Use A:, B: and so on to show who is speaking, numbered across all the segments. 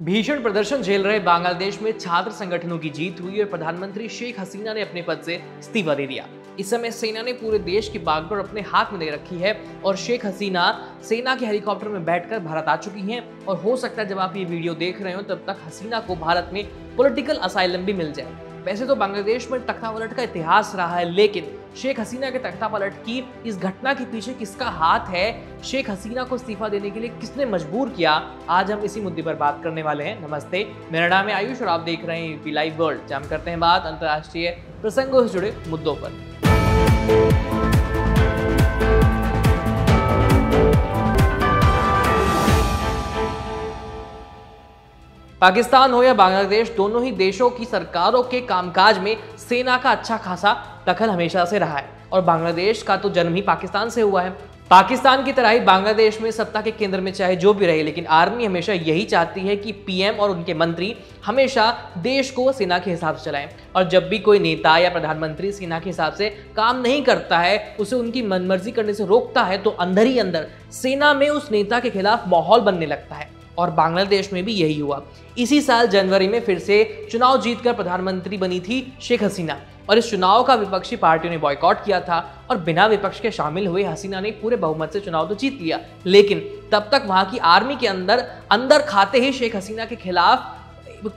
A: भीषण प्रदर्शन झेल रहे बांग्लादेश में छात्र संगठनों की जीत हुई और प्रधानमंत्री शेख हसीना ने अपने पद से इस्तीफा दे दिया। इस समय सेना ने पूरे देश की बागडोर अपने हाथ में दे रखी है और शेख हसीना सेना के हेलीकॉप्टर में बैठकर भारत आ चुकी हैं और हो सकता है जब आप ये वीडियो देख रहे हो, तब तक हसीना को भारत में पॉलिटिकल असाइलम भी मिल जाए। वैसे तो बांग्लादेश में तख्ता पलट का इतिहास रहा है, लेकिन शेख हसीना के तख्ता पलट की इस घटना के पीछे किसका हाथ है? शेख हसीना को इस्तीफा देने के लिए किसने मजबूर किया? आज हम इसी मुद्दे पर बात करने वाले हैं। नमस्ते, मेरा नाम है आयुष और आप देख रहे हैं यूपी लाइव वर्ल्ड। जहाँ करते हैं बात, अंतर्राष्ट्रीय प्रसंगों से जुड़े मुद्दों पर। पाकिस्तान हो या बांग्लादेश, दोनों ही देशों की सरकारों के कामकाज में सेना का अच्छा खासा दखल हमेशा से रहा है। और बांग्लादेश का तो जन्म ही पाकिस्तान से हुआ है। पाकिस्तान की तरह ही बांग्लादेश में सत्ता के केंद्र में चाहे जो भी रहे, लेकिन आर्मी हमेशा यही चाहती है कि पीएम और उनके मंत्री हमेशा देश को सेना के हिसाब से चलाएँ। और जब भी कोई नेता या प्रधानमंत्री सेना के हिसाब से काम नहीं करता है, उसे उनकी मनमर्जी करने से रोकता है तो अंदर ही अंदर सेना में उस नेता के खिलाफ माहौल बनने लगता है। और बांग्लादेश में भी यही हुआ। इसी साल जनवरी में फिर से चुनाव जीतकर प्रधानमंत्री बनी थी शेख हसीना और इस चुनाव का विपक्षी पार्टियों ने बॉयकॉट किया था और बिना विपक्ष के शामिल हुए हसीना ने पूरे बहुमत से चुनाव तो जीत लिया। लेकिन तब तक वहाँ की आर्मी के अंदर अंदर खाते ही शेख हसीना के खिलाफ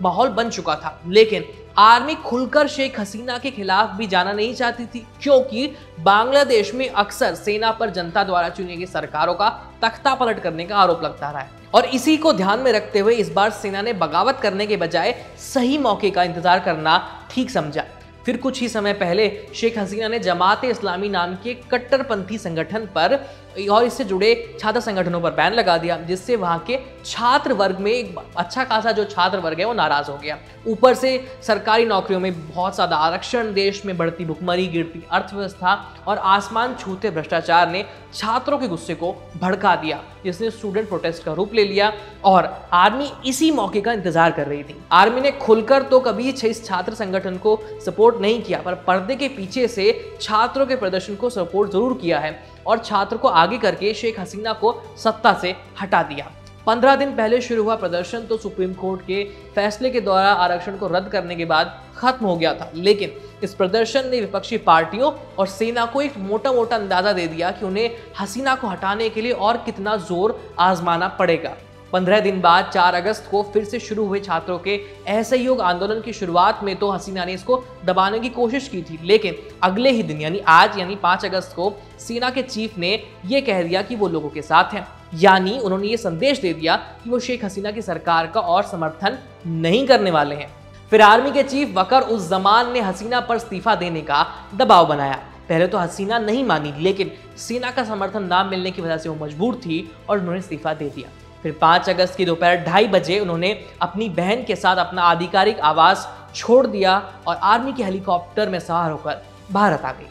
A: माहौल बन चुका था। लेकिन आर्मी खुलकर शेख हसीना के खिलाफ भी जाना नहीं चाहती थी, क्योंकि बांग्लादेश में अक्सर सेना पर जनता द्वारा चुनी गई सरकारों का तख्ता पलट करने का आरोप लगता रहा है। और इसी को ध्यान में रखते हुए इस बार सेना ने बगावत करने के बजाय सही मौके का इंतज़ार करना ठीक समझा। फिर कुछ ही समय पहले शेख हसीना ने जमात इस्लामी नाम के कट्टरपंथी संगठन पर और इससे जुड़े छात्र संगठनों पर बैन लगा दिया, जिससे वहाँ के छात्र वर्ग में एक अच्छा खासा जो छात्र वर्ग है वो नाराज़ हो गया। ऊपर से सरकारी नौकरियों में बहुत ज़्यादा आरक्षण देश में बढ़ती भुखमरी, गिरती अर्थव्यवस्था और आसमान छूते भ्रष्टाचार ने छात्रों के गुस्से को भड़का दिया, जिसने स्टूडेंट प्रोटेस्ट का रूप ले लिया और आर्मी इसी मौके का इंतज़ार कर रही थी। आर्मी ने खुलकर तो कभी इस छात्र संगठन को सपोर्ट नहीं किया, पर पर्दे के पीछे से छात्रों के प्रदर्शन को सपोर्ट ज़रूर किया है और छात्र को आगे करके शेख हसीना को सत्ता से हटा दिया। पंद्रह दिन पहले शुरू हुआ प्रदर्शन तो सुप्रीम कोर्ट के फैसले के द्वारा आरक्षण को रद्द करने के बाद खत्म हो गया था। लेकिन इस प्रदर्शन ने विपक्षी पार्टियों और सेना को एक मोटा मोटा अंदाज़ा दे दिया कि उन्हें हसीना को हटाने के लिए और कितना ज़ोर आजमाना पड़ेगा। पंद्रह दिन बाद, चार अगस्त को फिर से शुरू हुए छात्रों के असहयोग आंदोलन की शुरुआत में तो हसीना ने इसको दबाने की कोशिश की थी। लेकिन अगले ही दिन, यानी आज, यानी पाँच अगस्त को, सेना के चीफ ने यह कह दिया कि वो लोगों के साथ हैं। यानी उन्होंने ये संदेश दे दिया कि वो शेख हसीना की सरकार का और समर्थन नहीं करने वाले हैं। फिर आर्मी के चीफ वकर उस जमान ने हसीना पर इस्तीफा देने का दबाव बनाया। पहले तो हसीना नहीं मानी, लेकिन सेना का समर्थन ना मिलने की वजह से वो मजबूर थी और उन्होंने इस्तीफा दे दिया। फिर पाँच अगस्त की दोपहर ढाई बजे उन्होंने अपनी बहन के साथ अपना आधिकारिक आवास छोड़ दिया और आर्मी के हेलीकॉप्टर में सवार होकर भारत आ गई।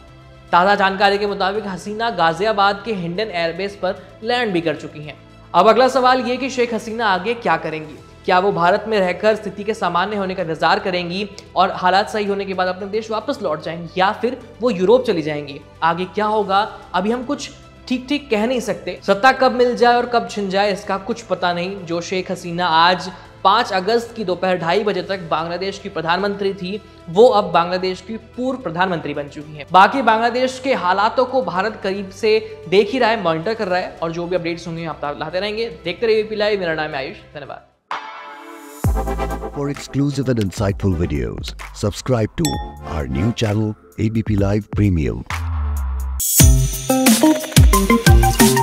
A: ताज़ा जानकारी के मुताबिक हसीना गाजियाबाद के हिंडन एयरबेस पर लैंड भी कर चुकी हैं। अब अगला सवाल ये कि शेख हसीना आगे क्या करेंगी? क्या वो भारत में रहकर स्थिति के सामान्य होने का इंतज़ार करेंगी और हालात सही होने के बाद अपने देश वापस लौट जाएँगी या फिर वो यूरोप चली जाएँगी? आगे क्या होगा? अभी हम कुछ ठीक ठीक कह नहीं सकते। सत्ता कब मिल जाए और कब छिन जाए इसका कुछ पता नहीं। जो शेख हसीना आज पाँच अगस्त की दोपहर ढाई बजे तक बांग्लादेश की प्रधानमंत्री थी वो अब बांग्लादेश की पूर्व प्रधानमंत्री बन चुकी हैं। बाकी बांग्लादेश के हालातों को भारत करीब से देख ही रहा है मॉनिटर कर रहा है और जो भी अपडेट्स होंगे आप लाते रहेंगे। देखते रहिए पी लाइव मेरा नाम है आयुष। धन्यवाद।
B: For exclusive and insightful videos, subscribe to our new channel ABP Live Premium.
C: Thank